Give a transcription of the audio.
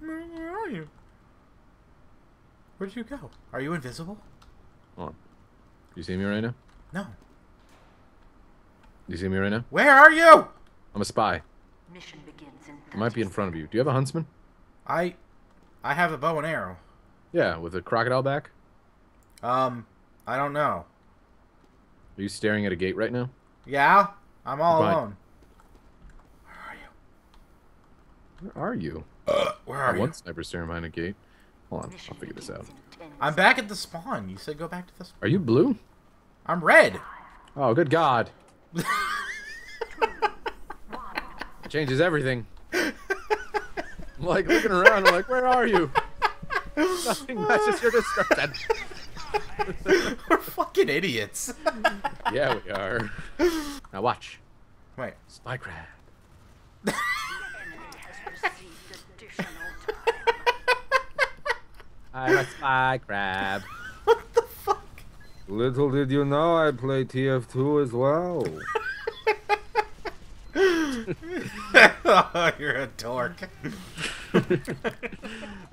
Where, where are you? Where'd you go? Are you invisible? Hold on. You see me right now? No. You see me right now? Where are you? I'm a spy. Mission begins in I might be in front of you. Do you have a huntsman? I, I have a bow and arrow. Yeah, with a crocodile back. Um, I don't know. Are you staring at a gate right now? Yeah, I'm all Fine. alone. Where are you? Where are you? Where are you? One sniper staring behind a gate. Hold on, I'll figure this out. I'm back at the spawn. You said go back to the. Spawn. Are you blue? I'm red. Oh, good God. Changes everything. I'm like looking around. I'm like, where are you? Nothing matches your description. We're fucking idiots. yeah, we are. Now watch. Wait. Spy I'm a spy crab. What the fuck? Little did you know I play TF2 as well. oh, you're a dork.